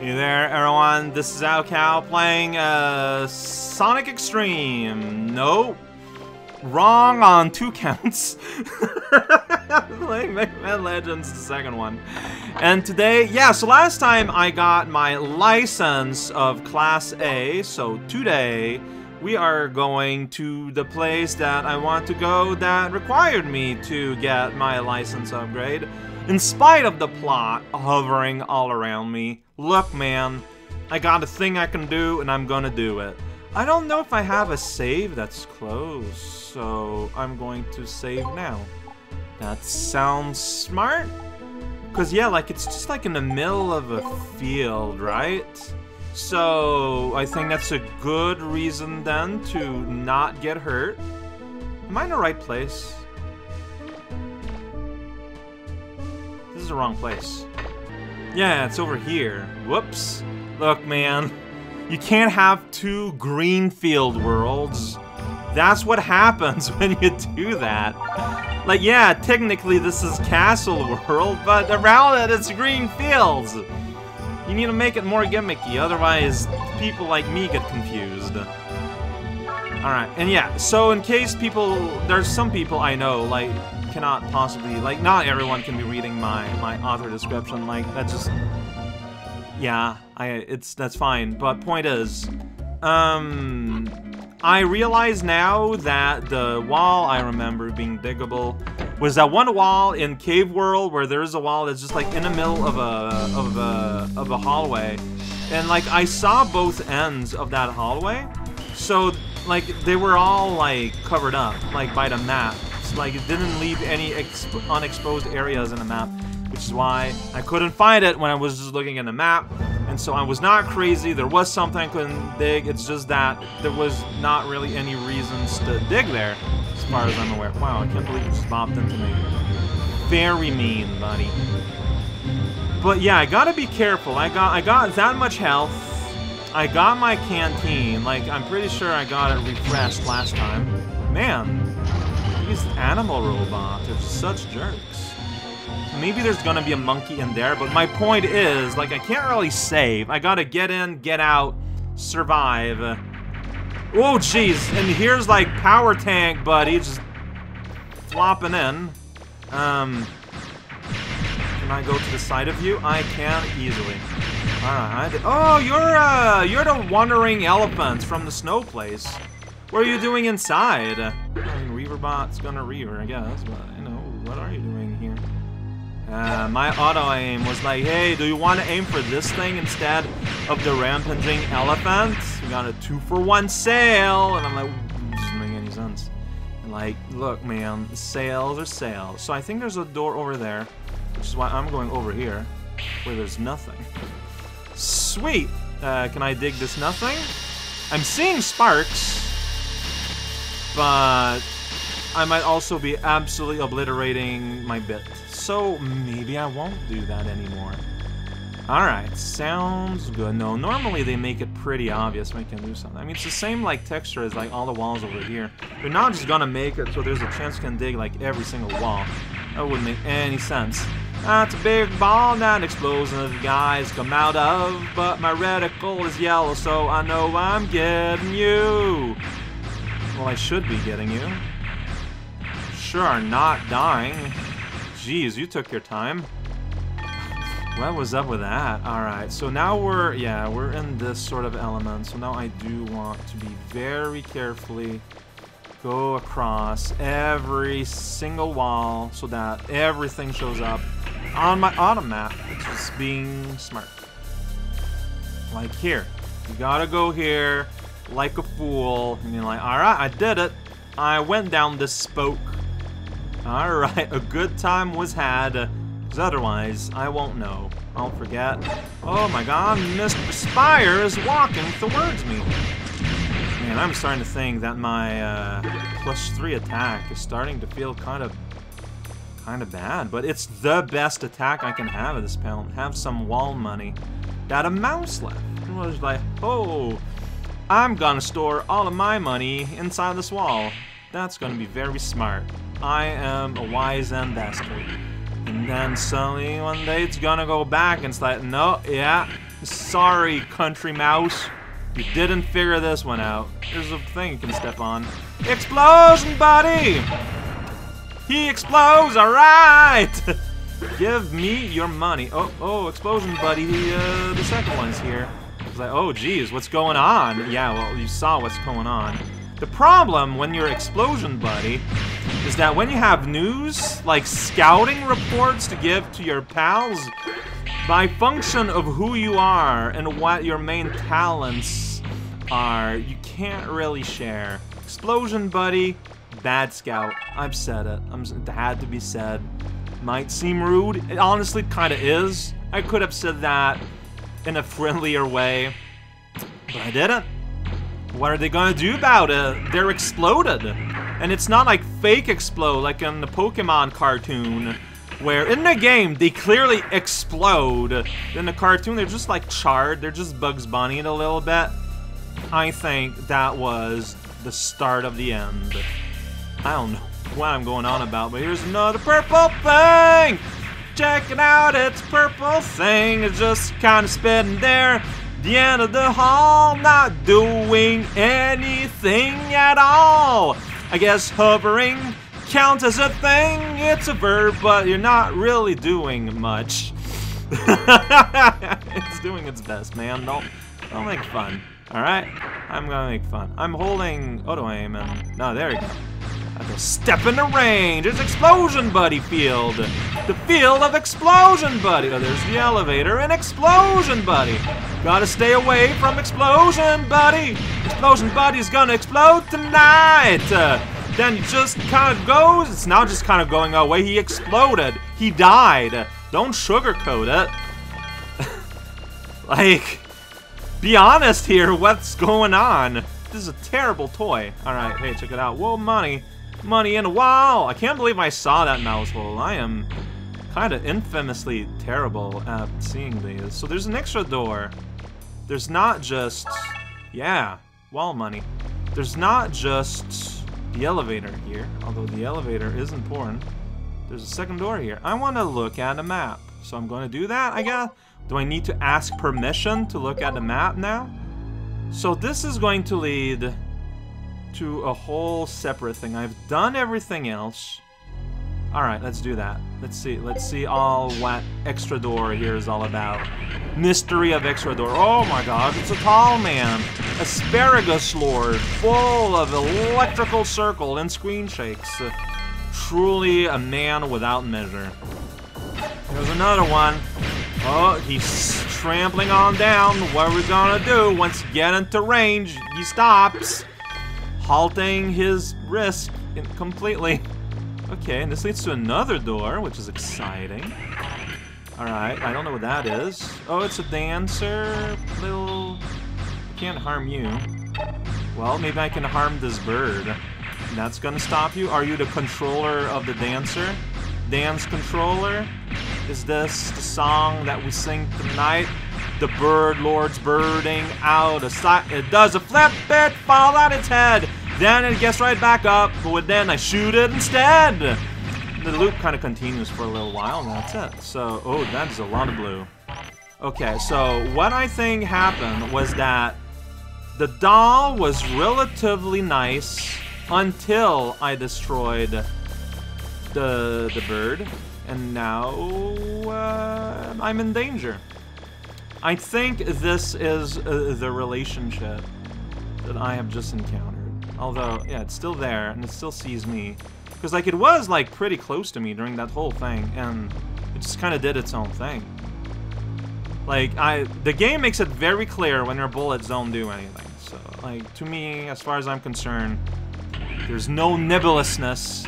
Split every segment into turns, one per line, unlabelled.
Hey there, everyone. This is raocow playing uh, Sonic X-treme. Nope. Wrong on two counts. playing Mega Man Legends, the second one. And today, yeah, so last time I got my license of Class A, so today we are going to the place that I want to go that required me to get my license upgrade. In spite of the plot hovering all around me, look man, I got a thing I can do and I'm gonna do it. I don't know if I have a save that's close, so I'm going to save now. That sounds smart? Cause yeah, like it's just like in the middle of a field, right? So I think that's a good reason then to not get hurt. Am I in the right place? The wrong place. Yeah, it's over here. Whoops. Look, man. You can't have two greenfield worlds. That's what happens when you do that. Like, yeah, technically this is Castle World, but around it it's green fields. You need to make it more gimmicky, otherwise people like me get confused. Alright, and yeah, so in case people, there's some people I know, like, cannot possibly, like, not everyone can be reading my, my author description, like, that just, yeah, I, it's, that's fine, but point is, um, I realize now that the wall I remember being diggable was that one wall in Cave World where there's a wall that's just like in the middle of a of a of a hallway, and like I saw both ends of that hallway, so like they were all like covered up like by the map, like it didn't leave any unexposed areas in the map, which is why I couldn't find it when I was just looking at the map. And so I was not crazy, there was something I couldn't dig, it's just that there was not really any reasons to dig there, as far as I'm aware. Wow, I can't believe you just bopped into me. Very mean, buddy. But yeah, I gotta be careful. I got I got that much health. I got my canteen. Like, I'm pretty sure I got it refreshed last time. Man, these animal robots are such jerks. Maybe there's gonna be a monkey in there, but my point is, like, I can't really save. I gotta get in, get out, survive. Oh, jeez, and here's, like, Power Tank buddy just flopping in. Um, can I go to the side of you? I can easily. Alright. Oh, you're, uh, you're the wandering elephant from the snow place. What are you doing inside? I mean, Reaverbot's gonna reaver, I guess, but, you know, what are you doing here? Uh, my auto aim was like, hey, do you want to aim for this thing instead of the rampaging elephant? We got a two for one sale, and I'm like, doesn't make any sense. And like, look, man, sales are sales. So I think there's a door over there, which is why I'm going over here, where there's nothing. Sweet. Uh, can I dig this nothing? I'm seeing sparks, but I might also be absolutely obliterating my bit. So maybe I won't do that anymore. Alright, sounds good. No, normally they make it pretty obvious when you can do something. I mean, it's the same like texture as like all the walls over here. They're not just gonna make it so there's a chance you can dig like every single wall. That wouldn't make any sense. That's a big ball that explosive guys come out of, but my reticle is yellow, so I know I'm getting you. Well, I should be getting you. Sure not dying. Jeez, you took your time. What was up with that? Alright, so now we're, yeah, we're in this sort of element. So now I do want to be very carefully go across every single wall so that everything shows up on my auto map, which is being smart. Like here. You gotta go here like a fool. And you're like, alright, I did it. I went down this spoke. Alright, a good time was had. Because otherwise, I won't know. I'll forget. Oh my god, Mr. Spire is walking towards me. Man, I'm starting to think that my uh, plus three attack is starting to feel kind of kind of bad. But it's the best attack I can have at this point. Have some wall money. Got a mouse left. I was like, oh, I'm gonna store all of my money inside this wall. That's gonna be very smart. I am a wise ambassador. And then suddenly one day it's gonna go back and it's like, no, yeah, Sorry, country mouse. You didn't figure this one out. There's a thing you can step on. Explosion, buddy! He explodes, alright! Give me your money. Oh, oh, explosion, buddy. The, uh, the second one's here. It's like, oh, geez, what's going on? Yeah, well, you saw what's going on. The problem when you're explosion buddy is that when you have news, like scouting reports to give to your pals, by function of who you are and what your main talents are, you can't really share. Explosion buddy, bad scout. I've said it. I'm, it had to be said. Might seem rude. It honestly kind of is. I could have said that in a friendlier way, but I didn't. What are they gonna do about it? They're exploded. And it's not like fake explode like in the Pokemon cartoon, where in the game they clearly explode. In the cartoon they're just like charred, they're just Bugs Bunny a little bit. I think that was the start of the end. I don't know what I'm going on about, but here's another purple thing! Check it out, it's purple thing. It's just kind of spitting there the end of the hall, not doing anything at all. I guess hovering counts as a thing. It's a verb, but you're not really doing much. it's doing its best, man. Don't, don't make fun. All right, I'm gonna make fun. I'm holding auto aim and no, there we go. I step in the range. It's Explosion Buddy Field. The field of Explosion Buddy. Oh, there's the elevator and Explosion Buddy. Gotta stay away from Explosion Buddy. Explosion Buddy's gonna explode tonight. Uh, then he just kind of goes. It's now just kind of going away. He exploded. He died. Don't sugarcoat it. like, be honest here. What's going on? This is a terrible toy. Alright, hey, check it out. Whoa, money money in Wow! I can't believe I saw that mouse hole. I am kind of infamously terrible at seeing these. So there's an extra door. There's not just... Yeah, wall money. There's not just the elevator here, although the elevator is important. There's a second door here. I want to look at a map. So I'm going to do that, I guess. Do I need to ask permission to look at the map now? So this is going to lead to a whole separate thing. I've done everything else. Alright, let's do that. Let's see. Let's see all what Extra Door here is all about. Mystery of Extra Door. Oh my gosh, it's a tall man. Asparagus Lord, full of electrical circle and screen shakes. Uh, truly a man without measure. There's another one. Oh, he's trampling on down. What are we gonna do? Once you get into range, he stops halting his risk completely. Okay, and this leads to another door, which is exciting. Alright, I don't know what that is. Oh, it's a dancer. Little... can't harm you. Well, maybe I can harm this bird. That's gonna stop you? Are you the controller of the dancer? Dance controller? Is this the song that we sing tonight? The bird lord's birding out a side. It does a flip, it fall on its head. Then it gets right back up, but then I shoot it instead. The loop kind of continues for a little while, and that's it. So, oh, that is a lot of blue. Okay, so what I think happened was that the doll was relatively nice until I destroyed the the bird, and now uh, I'm in danger. I think this is uh, the relationship that I have just encountered. Although, yeah, it's still there, and it still sees me. Because, like, it was, like, pretty close to me during that whole thing, and it just kind of did its own thing. Like, I, the game makes it very clear when your bullets don't do anything. So, like, to me, as far as I'm concerned, there's no nebulousness.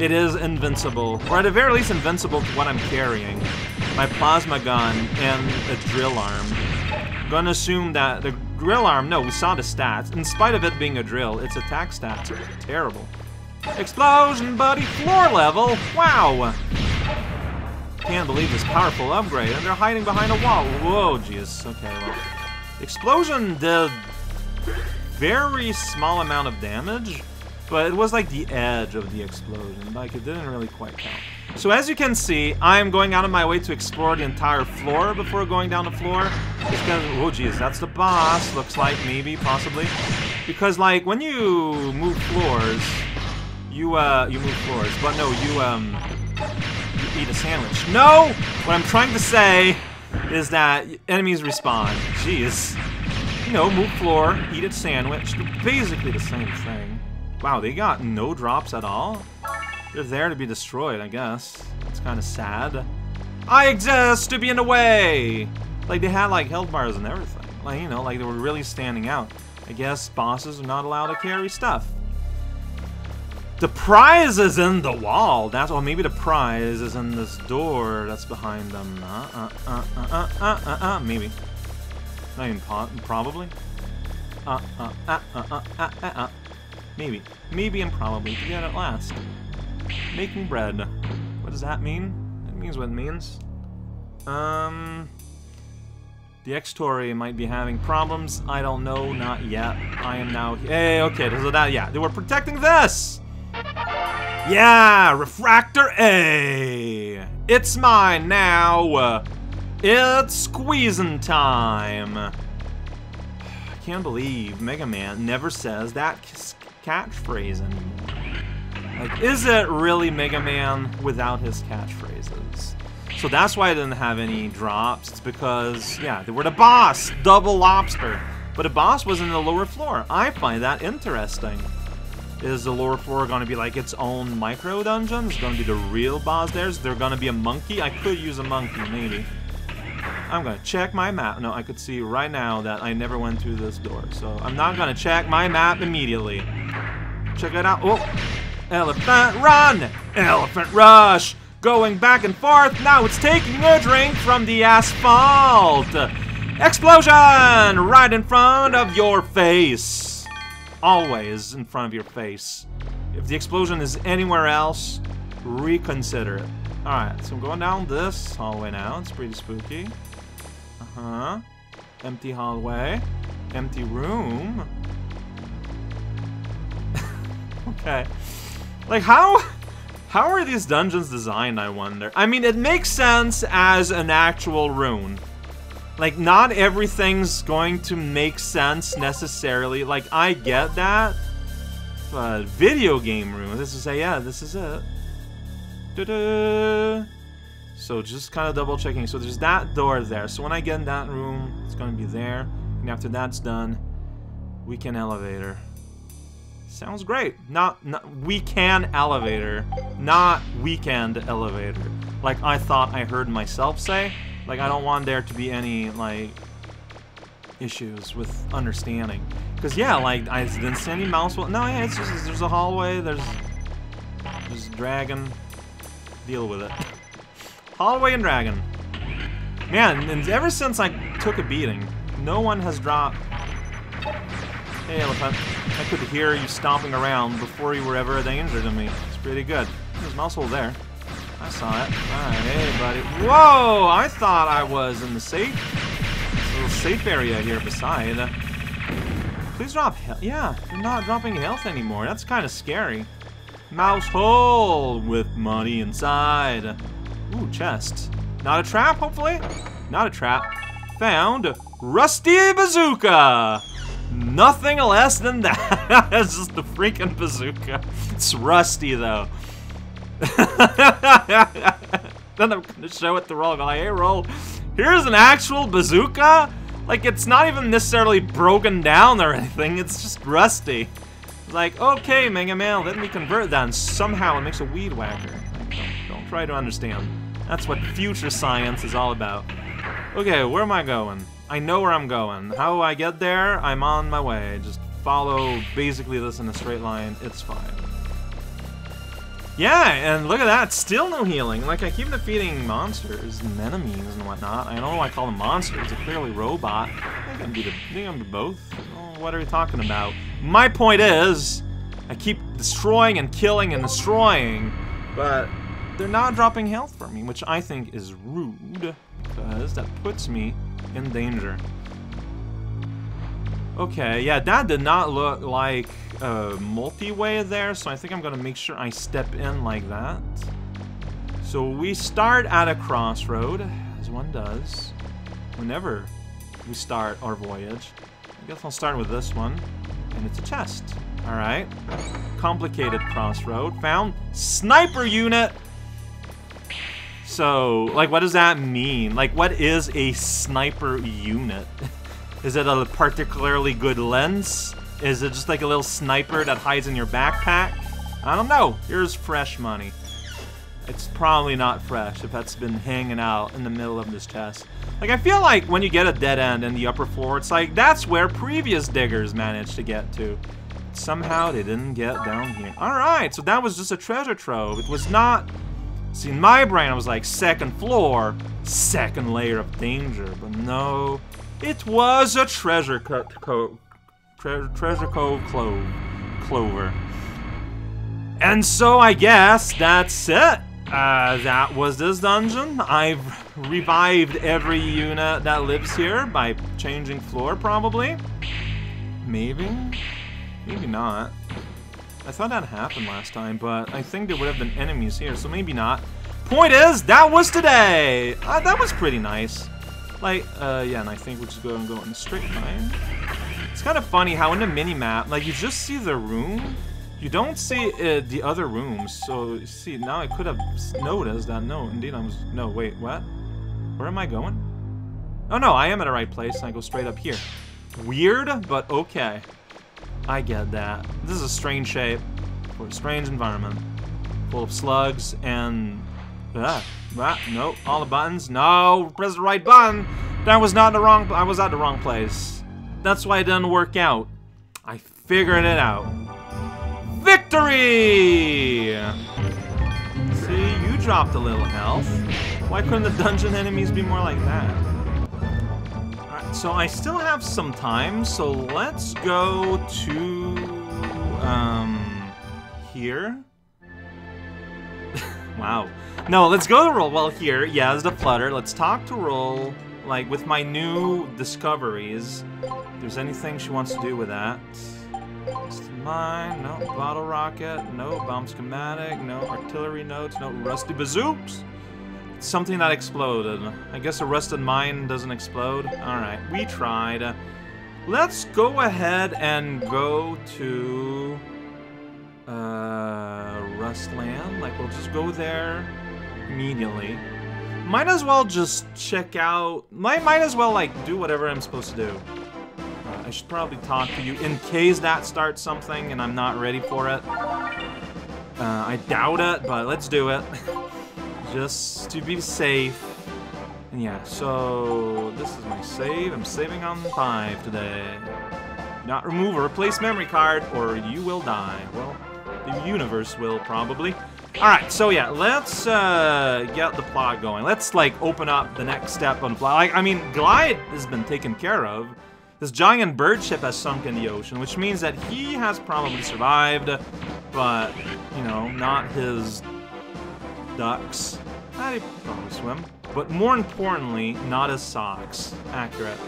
It is invincible, or at the very least invincible to what I'm carrying. My plasma gun and a drill arm. Gonna assume that the drill arm, no, we saw the stats. In spite of it being a drill, its attack stats are terrible. Explosion buddy floor level, wow! Can't believe this powerful upgrade, and they're hiding behind a wall. Whoa, jeez, okay, well. Explosion did very small amount of damage, but it was like the edge of the explosion, like it didn't really quite count. So as you can see, I'm going out of my way to explore the entire floor before going down the floor. Because, oh geez, that's the boss, looks like, maybe, possibly. Because, like, when you move floors, you, uh, you move floors, but no, you, um, you eat a sandwich. No! What I'm trying to say is that enemies respawn. Jeez. You know, move floor, eat a sandwich, basically the same thing. Wow, they got no drops at all? They're there to be destroyed, I guess. It's kind of sad. I exist to be in the way! Like, they had, like, health bars and everything. Like, you know, like, they were really standing out. I guess bosses are not allowed to carry stuff. The prize is in the wall. That's well, maybe the prize is in this door that's behind them. Uh, uh, uh, uh, uh, uh, uh, uh maybe. Not even probably. Uh, uh, uh, uh, uh, uh, uh, uh. Maybe. Maybe and probably. Get at last. Making bread. What does that mean? It means what it means. Um... The X-Tory might be having problems. I don't know, not yet. I am now... Hey, okay, so that, yeah, they were protecting this! Yeah, Refractor A! It's mine now! It's squeezing time! I can't believe Mega Man never says that catchphrase anymore. Like, is it really Mega Man without his catchphrases? So that's why I didn't have any drops. It's because, yeah, they were the boss! Double lobster! But the boss was in the lower floor. I find that interesting. Is the lower floor going to be like its own micro dungeon? Is going to be the real boss there? Is there going to be a monkey? I could use a monkey, maybe. I'm going to check my map. No, I could see right now that I never went through this door. So I'm not going to check my map immediately. Check it out. Oh! Elephant run! Elephant rush! Going back and forth, now it's taking a drink from the asphalt! Explosion! Right in front of your face! Always in front of your face. If the explosion is anywhere else, reconsider it. Alright, so I'm going down this hallway now. It's pretty spooky. Uh-huh. Empty hallway. Empty room. okay. Like, how... How are these dungeons designed, I wonder? I mean, it makes sense as an actual rune. Like, not everything's going to make sense necessarily. Like, I get that. But video game rune, this is a, yeah, this is it. Da -da. So just kind of double checking. So there's that door there. So when I get in that room, it's going to be there. And after that's done, we can elevator. Sounds great. Not, not weekend elevator, not weekend elevator. Like I thought I heard myself say. Like I don't want there to be any like issues with understanding. Cause yeah, like I didn't see any mouse. Well, No, yeah, it's just there's a hallway. There's there's dragon. Deal with it. hallway and dragon. Man, and ever since I took a beating, no one has dropped Hey, Elephant. I could hear you stomping around before you were ever a danger to me. It's pretty good. There's a mouse hole there. I saw it. Alright, hey, buddy. Whoa! I thought I was in the safe... little safe area here beside. Please drop health. Yeah, you're not dropping health anymore. That's kind of scary. Mouse hole with money inside. Ooh, chest. Not a trap, hopefully? Not a trap. Found Rusty Bazooka! Nothing less than that. it's just the freaking bazooka. It's rusty though. then I'm gonna show it the. Like, hey, Roll, here's an actual bazooka. Like, it's not even necessarily broken down or anything. It's just rusty. like, okay, Mega Man, let me convert that, and somehow it makes a weed whacker. Don't, don't try to understand. That's what future science is all about. Okay, where am I going? I know where I'm going. How I get there, I'm on my way. Just follow basically this in a straight line. It's fine. Yeah, and look at that. Still no healing. Like, I keep defeating monsters and enemies and whatnot. I don't know why I call them monsters. They're clearly robot. I think I'm both. Oh, what are you talking about? My point is, I keep destroying and killing and destroying, but they're not dropping health for me, which I think is rude, because that puts me in danger. Okay, yeah, that did not look like a multi-way there, so I think I'm gonna make sure I step in like that. So we start at a crossroad, as one does, whenever we start our voyage. I guess I'll start with this one, and it's a chest. Alright. Complicated crossroad. Found sniper unit! So, like, what does that mean? Like, what is a sniper unit? is it a particularly good lens? Is it just like a little sniper that hides in your backpack? I don't know. Here's fresh money. It's probably not fresh if that's been hanging out in the middle of this chest. Like, I feel like when you get a dead end in the upper floor, it's like, that's where previous diggers managed to get to. Somehow they didn't get down here. Alright, so that was just a treasure trove. It was not... See, in my brain, I was like, second floor, second layer of danger. But no, it was a treasure co co tre treasure cove clove clover. And so I guess that's it. Uh, that was this dungeon. I've revived every unit that lives here by changing floor, probably. Maybe? Maybe not. I thought that happened last time, but I think there would have been enemies here, so maybe not. Point is, that was today! Uh, that was pretty nice. Like, uh, yeah, and I think we'll just go and go in a straight line. It's kind of funny how in the mini-map, like, you just see the room, you don't see uh, the other rooms, so see, now I could have noticed that. No, indeed I was... No, wait, what? Where am I going? Oh no, I am at the right place, I go straight up here. Weird, but okay. I get that. This is a strange shape for a strange environment. Full of slugs and... Ah, ah, no, all the buttons. No, press the right button! That was not the wrong... I was at the wrong place. That's why it didn't work out. I figured it out. Victory! See, you dropped a little health. Why couldn't the dungeon enemies be more like that? So I still have some time, so let's go to... Um... Here? wow. No, let's go to Roll. Well, here, yeah, as the Flutter. Let's talk to Roll, like, with my new discoveries. If there's anything she wants to do with that mine, no bottle rocket, no bomb schematic, no artillery notes, no rusty bazooks. Something that exploded. I guess a rusted mine doesn't explode. Alright, we tried. Let's go ahead and go to... Uh, Rustland. Like, we'll just go there immediately. Might as well just check out... Might, might as well, like, do whatever I'm supposed to do. I should probably talk to you in case that starts something and I'm not ready for it. Uh, I doubt it, but let's do it. Just to be safe. And yeah, so this is my save. I'm saving on 5 today. Not remove or replace memory card or you will die. Well, the universe will probably. Alright, so yeah, let's uh, get the plot going. Let's like open up the next step on the plot. Like, I mean, Glyde has been taken care of. This giant bird ship has sunk in the ocean, which means that he has probably survived, but, you know, not his ducks. They probably swim. But more importantly, not his socks. Accurate.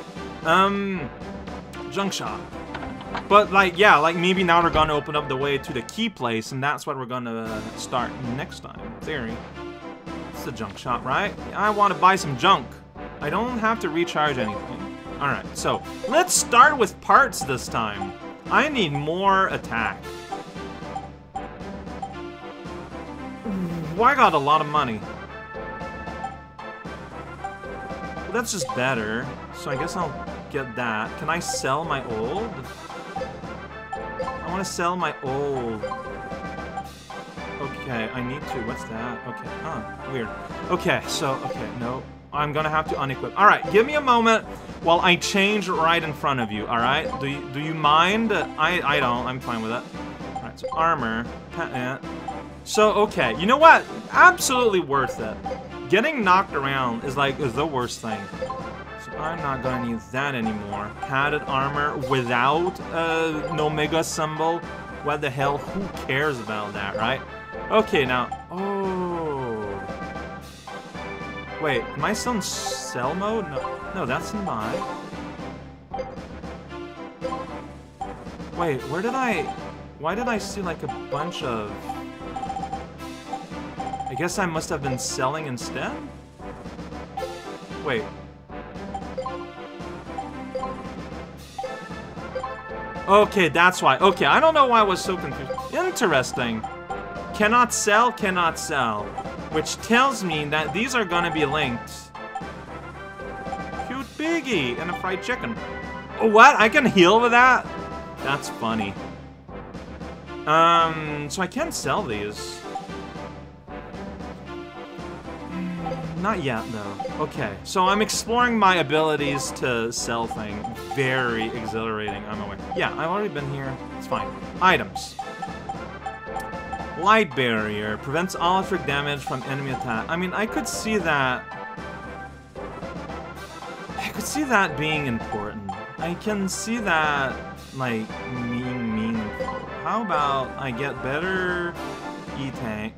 Um, junk shop. But, like, yeah, like, maybe now they're gonna open up the way to the key place, and that's what we're gonna start next time, theory. It's a junk shop, right? I want to buy some junk. I don't have to recharge anything. Alright, so let's start with parts this time. I need more attack. Ooh, I got a lot of money. Well, that's just better. So I guess I'll get that. Can I sell my old? I want to sell my old. Okay, I need to. What's that? Okay, huh, weird. Okay, so, okay, no. I'm gonna have to unequip. Alright, give me a moment while I change right in front of you, alright? Do you, do you mind? I, I don't, I'm fine with it. Alright, so armor, So, okay, you know what? Absolutely worth it. Getting knocked around is like the worst thing. So I'm not gonna need that anymore. Padded armor without uh, an Omega symbol? What the hell? Who cares about that, right? Okay, now... Oh... Wait, am I still in cell mode? No. No, that's not. Wait, where did I... Why did I see, like, a bunch of... I guess I must have been selling instead? Wait. Okay, that's why. Okay, I don't know why I was so confused. Interesting. Cannot sell, cannot sell. Which tells me that these are gonna be linked. Cute piggy and a fried chicken. Oh, what? I can heal with that? That's funny. Um, so I can sell these. Not yet, though. Okay, so I'm exploring my abilities to sell things. Very exhilarating, I'm aware. Yeah, I've already been here. It's fine. Items. Light barrier. Prevents all electric damage from enemy attack. I mean, I could see that... I could see that being important. I can see that, like, being meaningful. How about I get better E-Tank,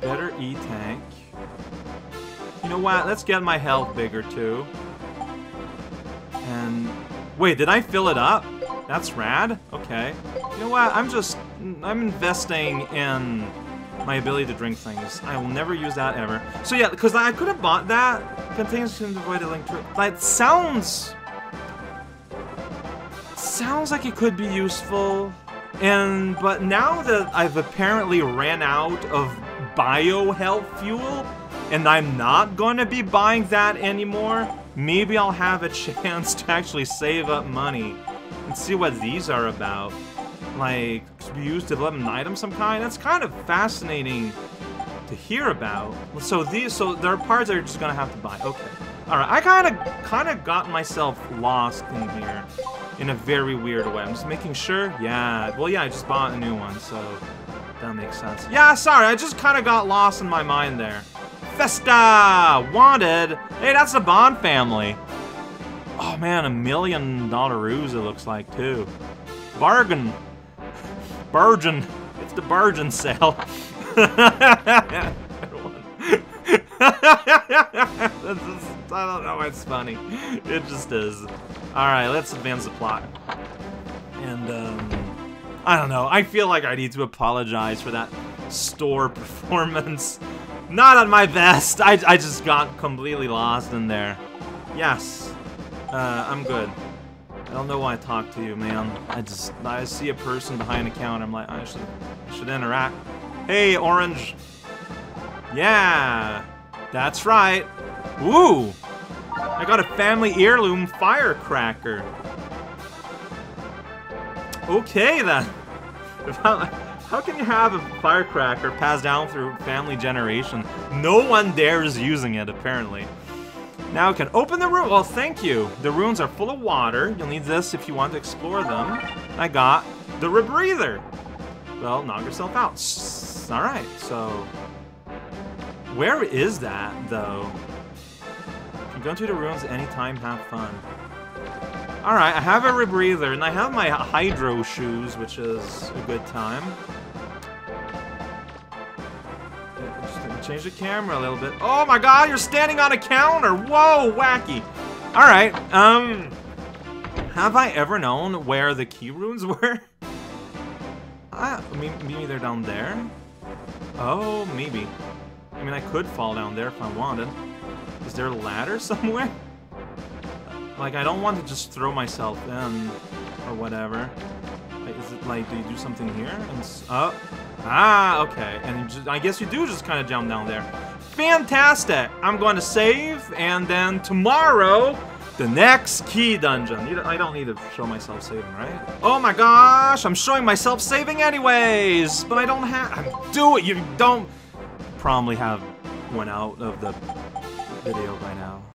better E-Tank, you know what? Let's get my health bigger, too. And... Wait, did I fill it up? That's rad? Okay. You know what? I'm just... I'm investing in my ability to drink things. I will never use that ever. So yeah, because I could have bought that. Contains can avoid a link to That sounds... Sounds like it could be useful. And... But now that I've apparently ran out of bio health fuel, and I'm not gonna be buying that anymore, maybe I'll have a chance to actually save up money and see what these are about. Like, be used to develop an item some kind? That's kind of fascinating to hear about. So these, so there are parts that you're just gonna have to buy. Okay. Alright, I kinda, kinda got myself lost in here in a very weird way. I'm just making sure. Yeah, well, yeah, I just bought a new one, so that makes sense. Yeah, sorry, I just kind of got lost in my mind there. Festa! Wanted! Hey, that's the Bonne family. Oh man, a million dollaroos it looks like too. Bargain. Bargain. It's the bargain sale. I don't know, it's funny. It just is. Alright, let's advance the plot. And, um... I don't know, I feel like I need to apologize for that store performance. Not on my best. I, I just got completely lost in there. Yes. Uh, I'm good. I don't know why I talk to you, man. I just, I see a person behind a counter. I'm like, I should, I should interact. Hey, Orange. Yeah. That's right. Woo. I got a family heirloom firecracker. Okay, then. How can you have a firecracker passed down through family generation? No one dares using it, apparently. Now we can open the room. Well, thank you. The rooms are full of water. You'll need this if you want to explore them. I got the rebreather. Well, knock yourself out. All right, so where is that though? You go into the rooms anytime. Have fun. Alright, I have a rebreather, and I have my hydro shoes, which is a good time. Just gonna change the camera a little bit. Oh my god, you're standing on a counter! Whoa, wacky! Alright, um... Have I ever known where the key runes were? I, mean, maybe they're down there? Oh, maybe. I mean, I could fall down there if I wanted. Is there a ladder somewhere? Like, I don't want to just throw myself in, or whatever. Like, is it like, do you do something here? And oh, ah, okay. And just, I guess you do just kind of jump down there. Fantastic! I'm going to save, and then tomorrow, the next key dungeon. I don't need to show myself saving, right? Oh my gosh, I'm showing myself saving anyways, but I don't have. i do it. You don't probably have one out of the video by now.